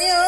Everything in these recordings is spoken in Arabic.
you.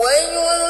وينفق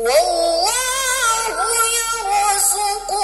والله يرزق